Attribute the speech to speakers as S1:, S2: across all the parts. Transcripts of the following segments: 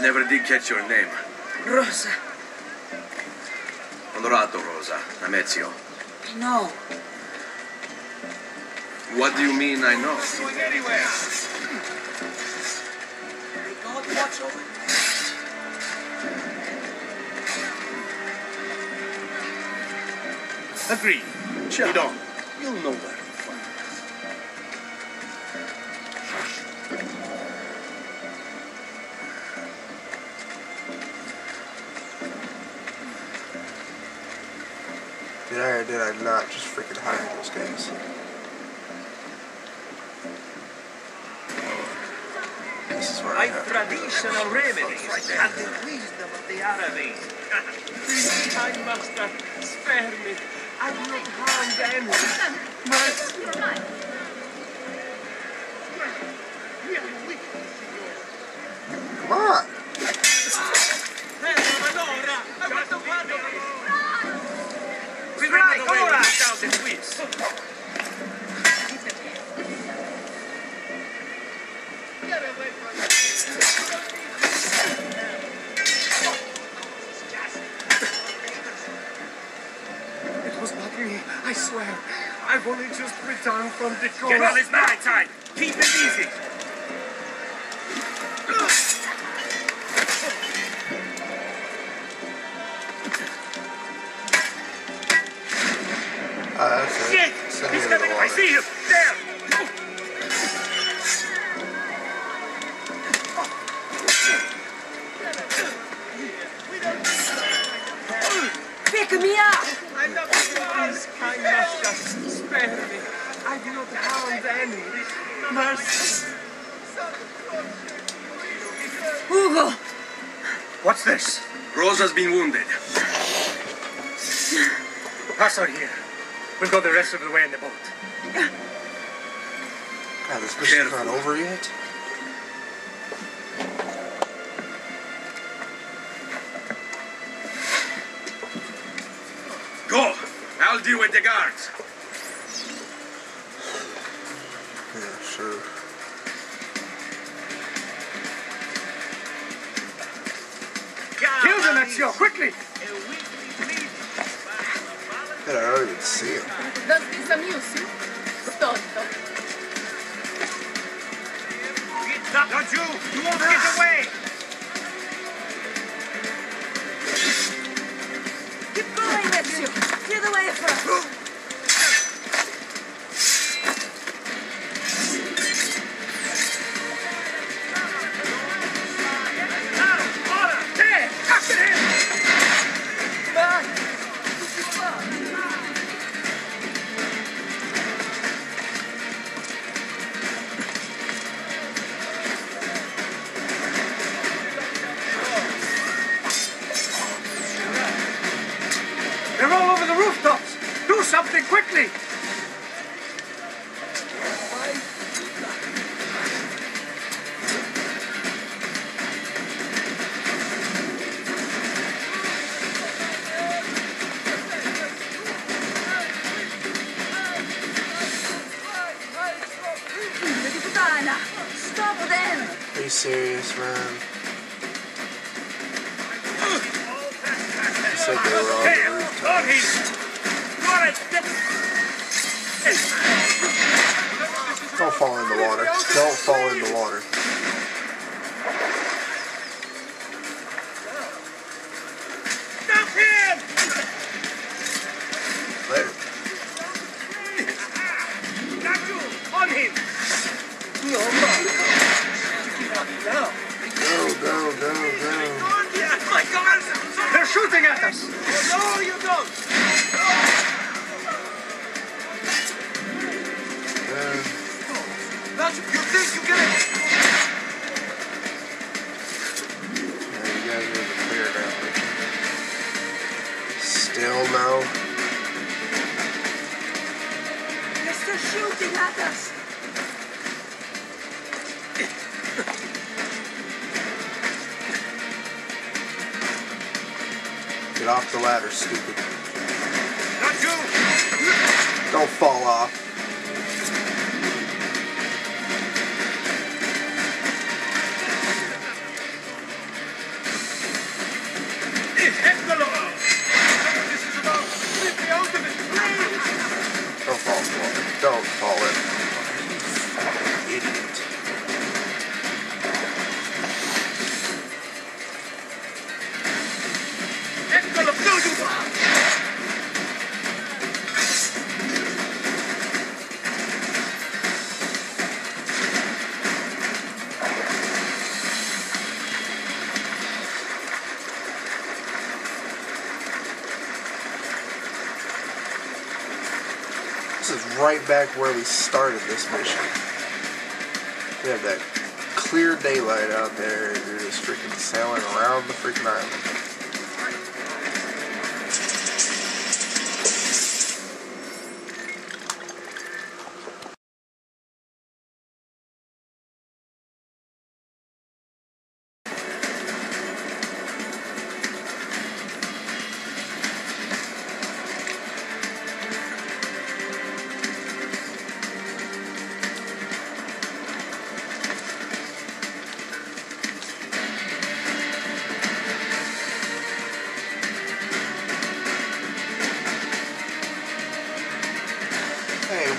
S1: I never did catch your name.
S2: Rosa.
S1: Honorato, Rosa. I'm Ezio.
S2: No.
S1: What do you mean I know?
S3: going anywhere. May God watch over you.
S4: Agreed.
S1: Ciao.
S4: Lead on.
S1: You'll know where
S5: Did I or not just freaking hire those guys? This is where I
S3: My
S5: have to
S3: traditional remedies and the wisdom of the Arabic. Please, kind master, spare me. I will not harm the enemy. Mercy.
S5: Come
S3: It was not me, I swear. I've only just returned from the coast.
S4: Get on his my time. Keep it easy.
S5: Uh, that's.
S4: Shit!
S5: Send
S4: He's coming. I see him. There.
S2: Pick me up!
S3: I love you, please, kind master. Spare me. I do not harm any. Mercy.
S2: Ugo!
S4: What's this?
S1: Rosa's been wounded.
S4: Pass her here. We'll go the rest of the way in the boat. Yeah.
S5: God, this mission's
S1: Careful.
S5: not over yet?
S1: Go! I'll deal with the guards.
S5: Yeah, sure.
S4: Kill them, Ezio, quickly!
S5: God, I don't even see him.
S6: Does this amuse you? Stolto.
S4: Don't you! You won't get away!
S2: Keep going, Ezio! Clear the way for us!
S5: Serious, man? Said they were on the
S4: There!
S5: rooftop.
S4: On him! Got it!
S5: Don't fall in the water. Don't fall in the water. Still no.
S2: They're still shooting at us!
S5: Get off the ladder, stupid.
S4: Not you!
S5: Don't fall off. Right back where we started this mission. We have that clear daylight out there. You're just freaking sailing around the freaking island.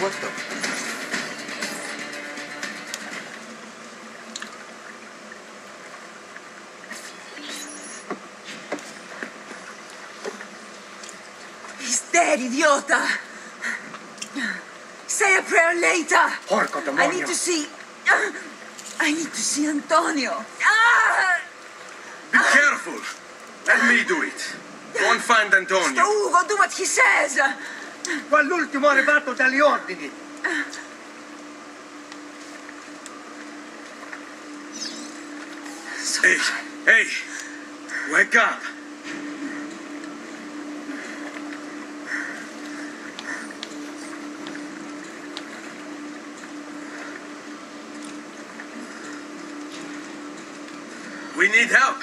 S5: What the?
S2: He's dead, idiota. Say a prayer later.
S4: Porco
S2: I need to see. I need to see Antonio.
S1: Be careful. Let me do it. Go and find
S2: Antonio.
S1: Antonio.
S2: Ugo, do what he says.
S4: Quell'ultimo arrivato dagli ordini.
S1: Hey, hey. Wake up. We need help.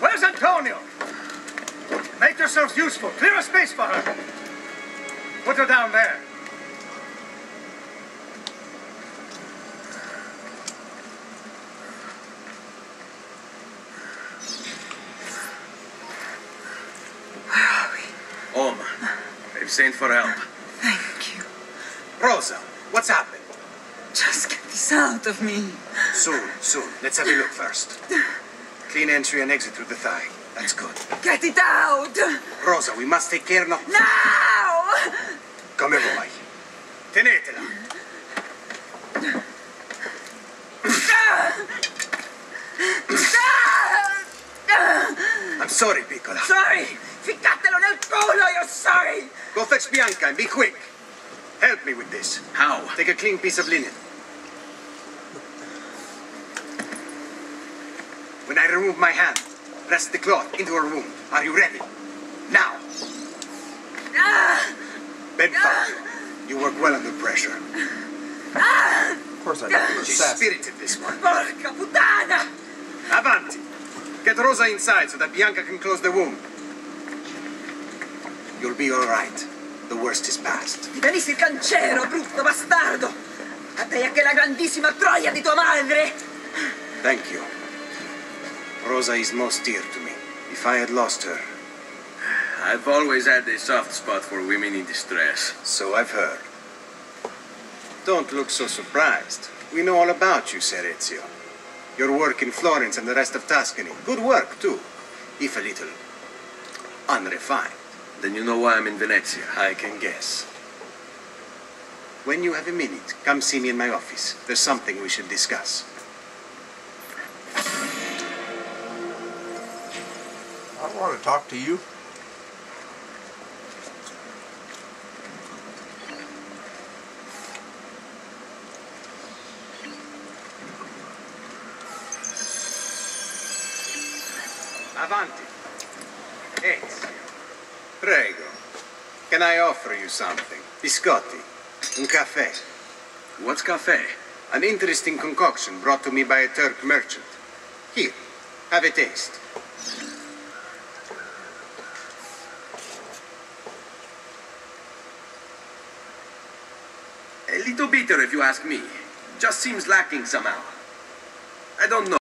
S4: Where's Antonio? Make yourselves useful. Clear a space for her. Put her down there.
S1: Oma, they've sent for help.
S2: Thank you.
S7: Rosa, what's happened?
S2: Just get this out of me.
S7: Soon, soon. Let's have a look first. Clean entry and exit through the thigh. That's good.
S2: Get it out.
S7: Rosa, we must take care not...
S2: Now!
S7: Come here, vuoi. Tenetela. I'm sorry, piccola.
S2: Sorry! Ficcatelo nel culo, you're sorry!
S7: Go fetch Bianca and be quick. Help me with this.
S1: How?
S7: Take a clean piece of linen. When I remove my hand, press the cloth into her wound. Are you ready? Now.
S2: Ah!
S7: Bend forward. You work well under pressure.
S5: Of course I know the
S7: She's
S5: assassin.
S7: spirited, this one.
S2: Porca puttana!
S7: Avanti. Get Rosa inside so that Bianca can close the wound. You'll be all right. The worst is past.
S2: Ti venissi il cancero, brutto bastardo! A te e a quella grandissima troia di tua madre!
S7: Thank you. Rosa is most dear to me. If I had lost her,
S1: I've always had a soft spot for women in distress.
S7: so I've heard. Don't look so surprised. We know all about you, Ser Ezio. Your work in Florence and the rest of Tuscany. Good work, too. If a little unrefined.
S1: Then you know why I'm in Venezia.
S7: I can guess. When you have a minute, come see me in my office. There's something we should discuss.
S5: Want to talk to you.
S7: Avanti. Ezio. Prego. Can I offer you something? Biscotti. Un caffè.
S1: What's cafe?
S7: An interesting concoction brought to me by a Turk merchant. Here. Have a taste.
S1: A little bitter if you ask me. Just seems lacking somehow. I don't know.